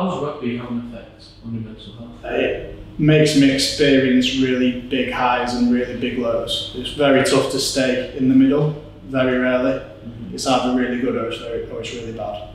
How does rugby have an effect on your mental health? Uh, it makes me experience really big highs and really big lows. It's very tough to stay in the middle, very rarely. Mm-hmm. It's either really good or it's, very, or it's really bad.